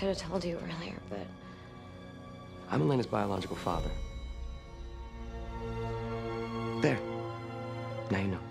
should have told you earlier, but... I'm Elena's biological father. There. Now you know.